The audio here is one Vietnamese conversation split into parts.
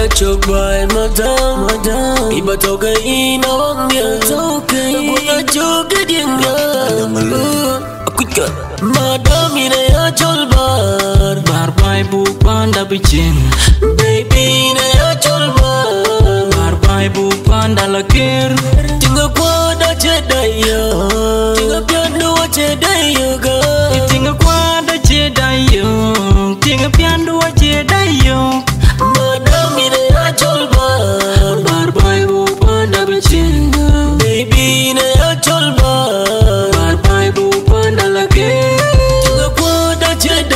Let your boy, madam, madam. Iba toga ina wangya Toga ina wangya Toga ina wangya Aku juga Madam ina ya jolbar Barbai bukan tapi jin Baby ina ya jolbar Barbai bukan dalakir Tengah kuada jedaya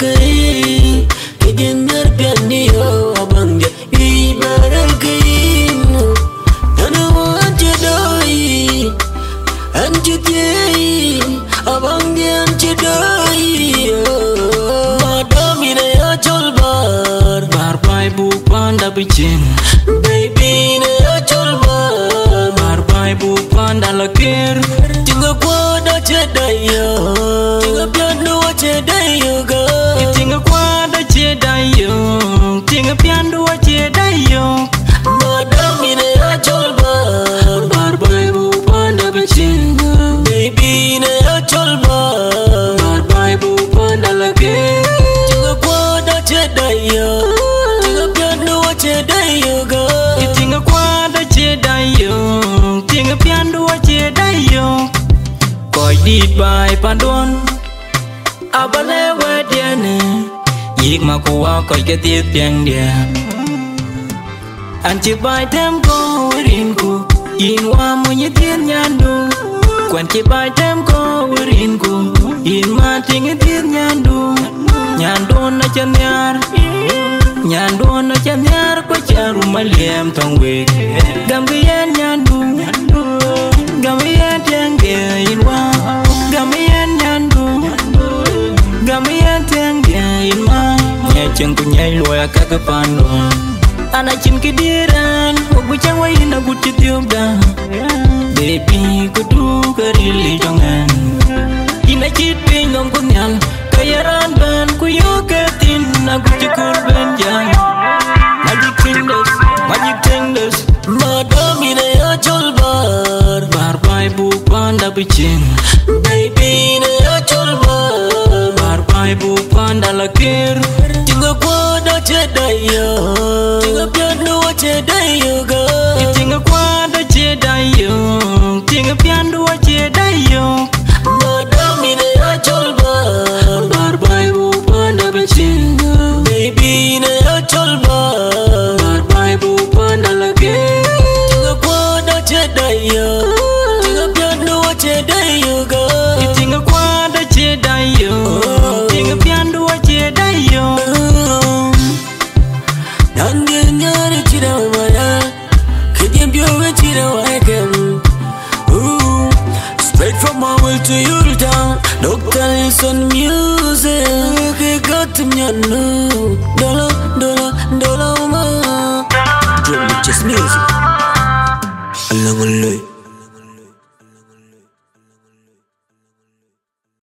كريم كجنر بياني ya Koi dit by pandon Abale wadiane Yik ma kuwa koi ke tiết piang dia Anh chỉ bài thêm cô rin ku Yin wa mu nye tiết nhan du Quan chỉ bài thêm cô rin ku Yin ma ting tiết nhan du Nhan du na chân yar Nhan du na chân yar Kwa charu ma liam thong wik Gam cái yen nhan du Gam cái yen tiang kia yin wa Chẳng có ku nhảy lùa các cái pan luôn. Ana chin kidiran Hubu nào của ina tiêu tiubda Baby kudu karili chết Ina chit pin ngom kunyal Kayaran ban ku yoketin Na guti kurben jang Magic fingers, magic fingers Madam ina ya cholbar Barbai bukan bị bicin Baby ina ya cholbar Barbai bukan bu panda Tinga kwa da cedaya Tinga piano wa cedaya ga Tinggal kuada your town Dr. Wilson music Got him nyanu Dola, dola, dola uma Drum just music. Alang alay